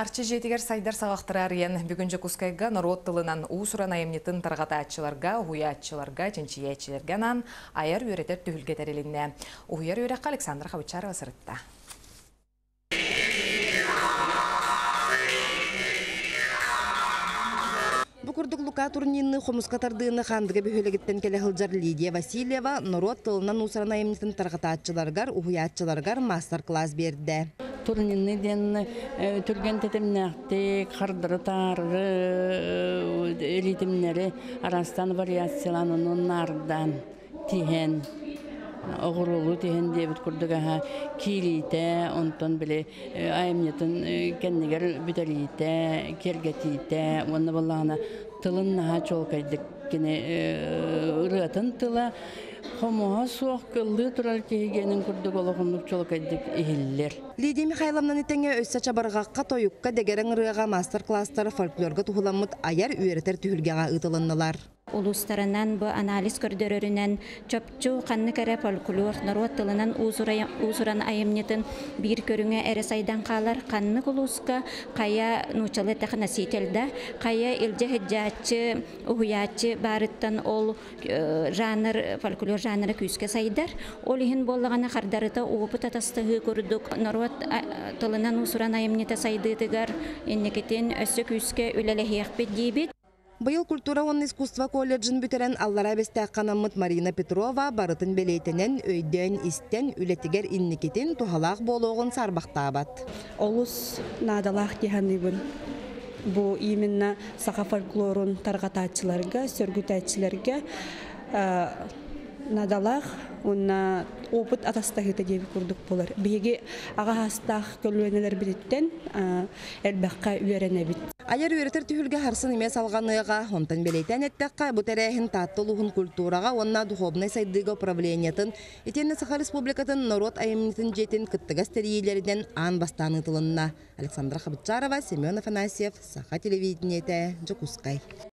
Арчы жетігер сайдар сағақтырар ен бүгінжі күскайға народ тылынан уысыран айымнетін тарғата атчыларға, уя атчыларға, чынчия атчыларға нан аяр өретер түхілгетер еліне. Уяр өрекқа Александр Хавичарова сырытта. Букурдук Лука турнирны хомуска тардыны хандыга бөхөлегиттен келе хылжар Лидия Васильева народ тылынан усаран айымнетін тарғатаатчыларгар, ухуячыларгар мастер-класс берді. Турнирны ден түрген тетемнәхте кардыры тарғы элитимнәре арастан вариацияланын нардан тиһен оғырулу тиһен дебит курдугаха киилите онтон биле айымнетін кеннигер бүтелите кергетите уонна баллаана тылын наха чолкайдык кене ыратын тыла Хомоға суақ кылды турар кегенин курдук олохунлук чолкайдык ихиллер. Лидия Михайловнаны теңе өссө чабарғаққа тойукка дегерен ырыға мастер-класстар фольклорга тухуламмыт аяр үйретер түхілгеға ытылыннылар. Улустарынан бу анализ көрдөрөрүнен чөпчу канны кере фольклор народ тылынан уусуран айымнетін бир көрүңө эре сайдан калар канны кулуска кая нучалы сителда кая илже хеджачы уhuячы барыттан ол жанр фольклор жанры күскө сайдар. Ол ихин боллагана хардарыта уупут атастыгы көрдүк. Народ тылынан уусуран айымнете сайдыытыгар иннекетин өссө күскө үлелехиякпит диибит Быйыл культура он искусство колледжин бүтерен аллара бестәкканаммыт Марина Петрова барытын белейтенен өйден истен үлетигер инникетин тухалақ болуғын сарбақтабат. Олус надалах диханыбын. Бу именно саха фольклорун таргатачыларга, сөргүтәчиләргә надалах уна опыт атастахыта деп курдук болар. Биге ага хастах көлүнелер биттен элбакка бит. Аяр үйретер түхілге харсын еме салғаныға, онтан белейтен әттәққа бұтәрәхін таттылығын культураға, онна духовный сайдыға управлениятын, етені Саха Республикатын народ айымнетін жетін кыттыгас ан бастаны тылынна. Александра Хабытчарова, Семен Афанасьев, Саха телевидениеті, Джокускай.